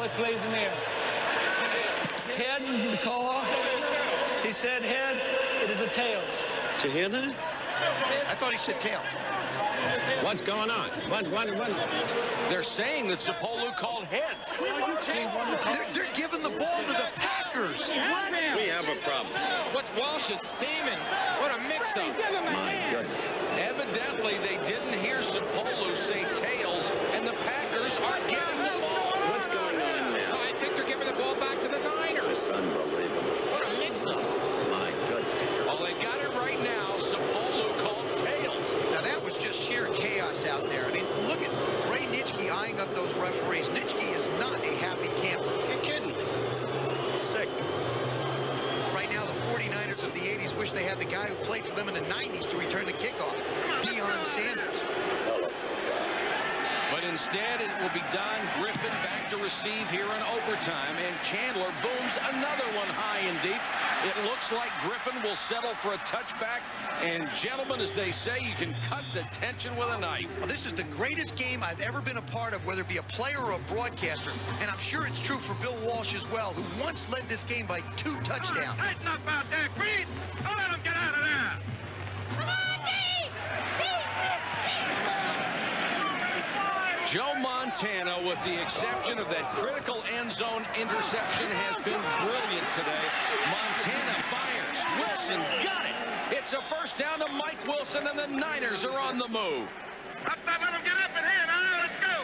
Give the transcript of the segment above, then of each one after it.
ball, it plays in the air. Heads is the call. He said heads, it is a tails. Did you hear that? I thought he said tail. What's going on? What, what, what? They're saying that Sapolu called heads. They're, they're giving the ball to the Packers. What? We have a problem. What's Walsh is steaming. What a mix-up. My goodness. Evidently, they didn't hear Sapolu say tails, and the Packers are getting the ball. What's going on now? I think they're giving the ball back to the Niners. Unbelievable. What a mix-up. My goodness. Well, they got it right now. Sapolu called tails. Now that was just sheer chaos out there. I mean, look at Ray Nitschke eyeing up those referees. Nitschke is not a happy camper. You're kidding. Sick. Right now, the 49ers of the 80s wish they had the guy who played for them in the 90s to return the kickoff, Deion Sanders. But instead, it will be Don Griffin back to receive here in overtime. And Chandler booms another one high and deep. It looks like Griffin will settle for a touchback. And gentlemen, as they say, you can cut the tension with a knife. Well, this is the greatest game I've ever been a part of, whether it be a player or a broadcaster. And I'm sure it's true for Bill Walsh as well, who once led this game by two touchdowns. Tighten up out there, Creed. Don't let him get out of there. Joe Montana, with the exception of that critical end zone interception, has been brilliant today. Montana fires. Wilson got it. It's a first down to Mike Wilson, and the Niners are on the move. Up there, let him get up in here now. Let's go.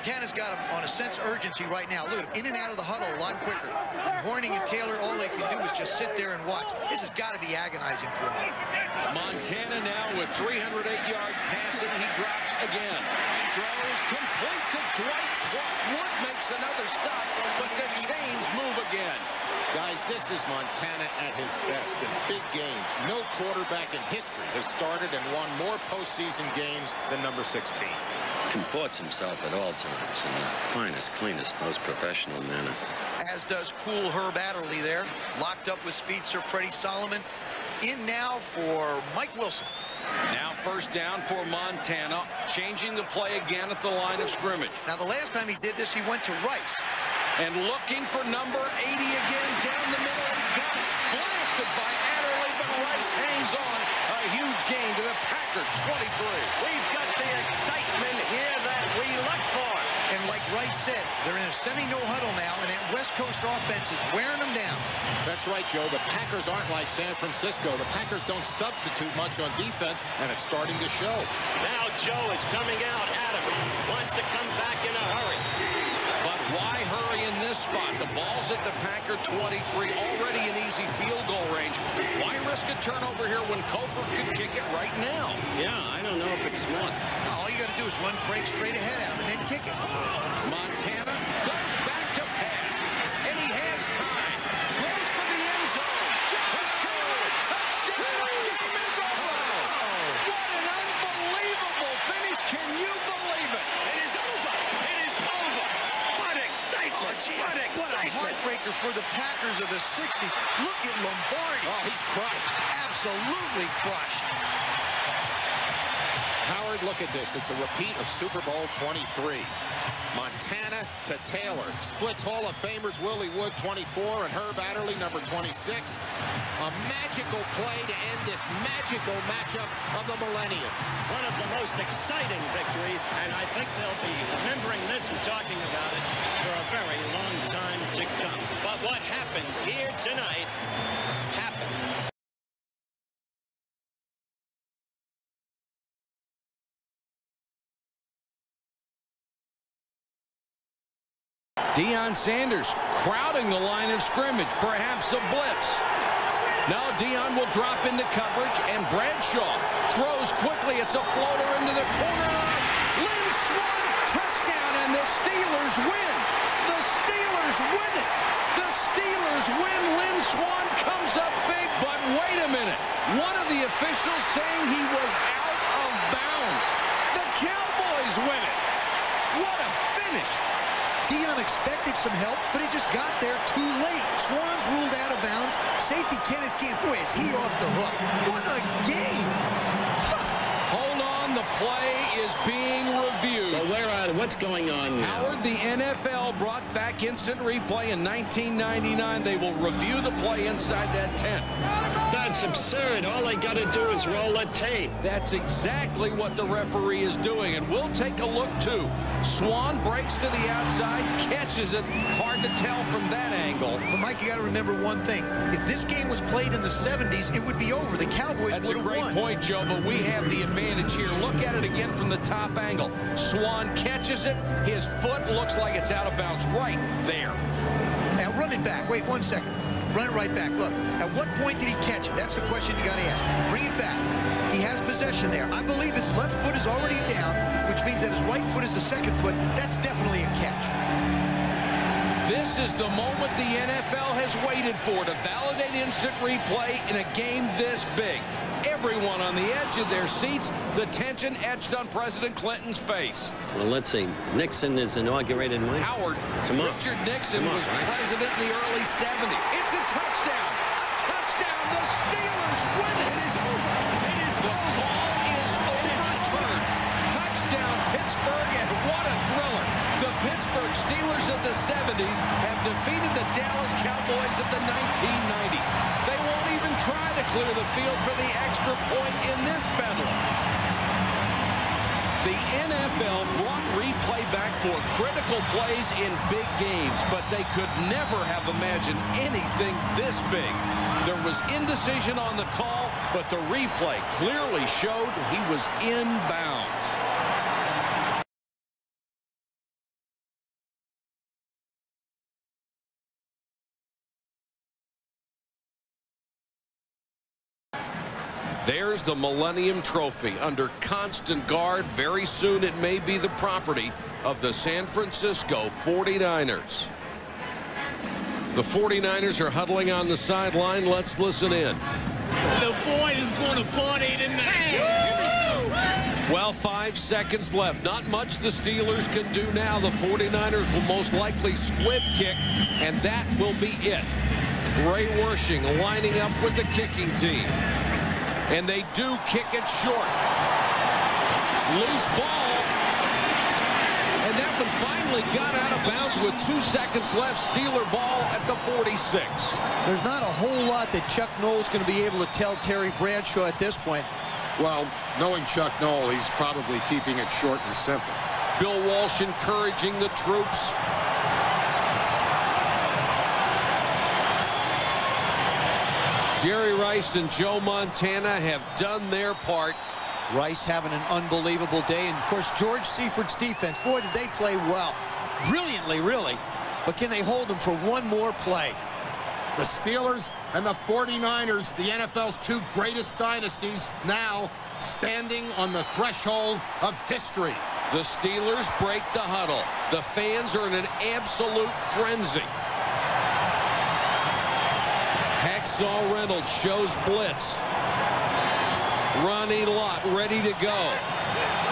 Montana's got him on a sense of urgency right now. Look at him, in and out of the huddle a lot quicker. Hornung and Taylor, all they can do is just sit there and watch. This has got to be agonizing for him. Montana now with 308-yard passing. He drops again. Throws complete to Dwight Clark. Wood makes another stop, but the chains move again. Guys, this is Montana at his best in big games. No quarterback in history has started and won more postseason games than number 16. Comports himself at all times in the finest, cleanest, most professional manner. As does cool Herb Adderley there. Locked up with speedster Freddie Solomon. In now for Mike Wilson. Now first down for Montana, changing the play again at the line of scrimmage. Now, the last time he did this, he went to Rice. And looking for number 80 again down the middle. He got it. Blasted by Adderley, but Rice hangs on. A huge gain to the Packer 23. We've got the excitement here that we look for. And like Rice said, they're in a semi-no huddle now, and that West Coast offense is wearing them down. That's right, Joe. The Packers aren't like San Francisco. The Packers don't substitute much on defense, and it's starting to show. Now Joe is coming out at him. Wants to come back in a hurry. But why hurry in this spot? The ball's at the Packer 23, already an easy field goal range. Why risk a turnover here when Cofer could kick it right now? Yeah, I don't know if it's smart. All you got to do is run Craig straight ahead at him and then kick it. Montana goes back to pass, and he has time. Throws for the end zone. Jump to touchdown. Game is over. What an unbelievable finish. Can you believe it? It is over. It is over. What excitement. Oh, gee, what what a excitement. heartbreaker for the Packers of the 60. Look at Lombardi. Oh, he's crushed. Absolutely crushed. Howard, look at this. It's a repeat of Super Bowl 23. Montana to Taylor. Splits Hall of Famers Willie Wood, 24, and Herb Adderley, number 26. A magical play to end this magical matchup of the millennium. One of the most exciting victories, and I think they'll be remembering this and talking about it for a very long time to come. But what happened here tonight happened. Deion Sanders crowding the line of scrimmage, perhaps a blitz. Now Deion will drop into coverage, and Bradshaw throws quickly. It's a floater into the corner. Lynn Swann, touchdown, and the Steelers win. The Steelers win it. The Steelers win. Lynn Swann comes up big, but wait a minute. One of the officials saying he was out of bounds. The Cowboys win it. What a finish. Deion expected some help, but he just got there too late. Swann's ruled out of bounds. Safety Kenneth Gant. Boy, is he off the hook. What a game. Hold on, on, the play is being reviewed. Well, where are, what's going on now? Howard, the NFL brought back instant replay in 1999. They will review the play inside that tent. That's absurd. All they got to do is roll the tape. That's exactly what the referee is doing, and we'll take a look, too. Swann breaks to the outside, catches it. Hard to tell from that angle. But, Mike, you got to remember one thing. If this game was played in the 70s, it would be over. The Cowboys would have won. That's a would have great won. point, Joe, but we have the advantage here. Look at it again from the top angle. Swann catches it. His foot looks like it's out of bounds right there. Now run it back. Wait one second. Run it right back. Look, at what point did he catch it? That's the question you got to ask. Bring it back. He has possession there. I believe his left foot is already down, which means that his right foot is the second foot. That's definitely a catch. This is the moment the NFL has waited for to validate instant replay in a game this big. Everyone on the edge of their seats, the tension etched on President Clinton's face. Well, let's see. Nixon is inaugurated when? Howard, Tomorrow. Richard Nixon Tomorrow, was right? president in the early 70s. It's a touchdown. A touchdown. The Steelers win it. It is over. It is the Pittsburgh Steelers of the 70s have defeated the Dallas Cowboys of the 1990s. They won't even try to clear the field for the extra point in this battle. The NFL brought replay back for critical plays in big games, but they could never have imagined anything this big. There was indecision on the call, but the replay clearly showed he was in There's the Millennium Trophy under constant guard. Very soon it may be the property of the San Francisco 49ers. The 49ers are huddling on the sideline. Let's listen in. The boy is going to party tonight. Well, five seconds left. Not much the Steelers can do now. The 49ers will most likely squib kick, and that will be it. Ray Wersching lining up with the kicking team. And they do kick it short. Loose ball. And that one finally got out of bounds with two seconds left. Steeler ball at the 46. There's not a whole lot that Chuck Noll's going to be able to tell Terry Bradshaw at this point. Well, knowing Chuck Noll, he's probably keeping it short and simple. Bill Walsh encouraging the troops. Jerry Rice and Joe Montana have done their part. Rice having an unbelievable day. And, of course, George Seifert defense. Boy, did they play well. Brilliantly, really. But can they hold them for one more play? The Steelers and the 49ers, the NFL's two greatest dynasties, now standing on the threshold of history. The Steelers break the huddle. The fans are in an absolute frenzy. Hacksaw Reynolds shows blitz. Ronnie Lott ready to go.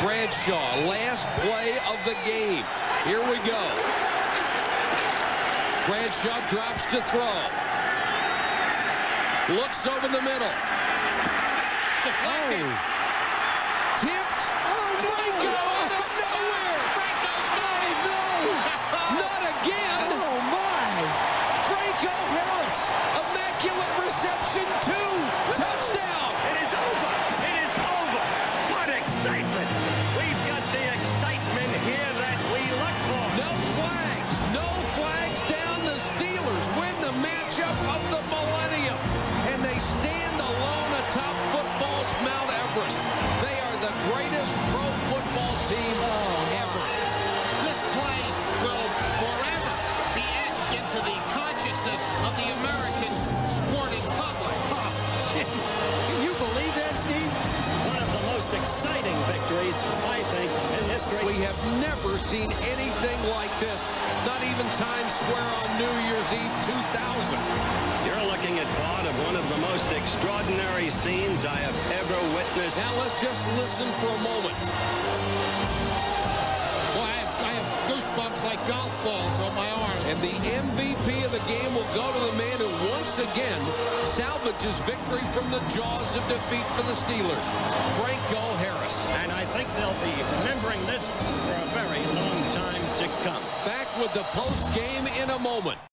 Bradshaw, last play of the game. Here we go. Bradshaw drops to throw. Looks over the middle. It's deflected. Oh. Tipped. Oh, Franco out of nowhere. Victories, I think, in history. We have never seen anything like this. Not even Times Square on New Year's Eve 2000. You're looking at part of one of the most extraordinary scenes I have ever witnessed. Now let's just listen for a moment. Well, I have, I have goosebumps like golf balls on my arms. And the MVP of the game will go to the man who once again salvages victory from the jaws of defeat for the Steelers. Franco Harris. And I think they'll be remembering this for a very long time to come. Back with the post game in a moment.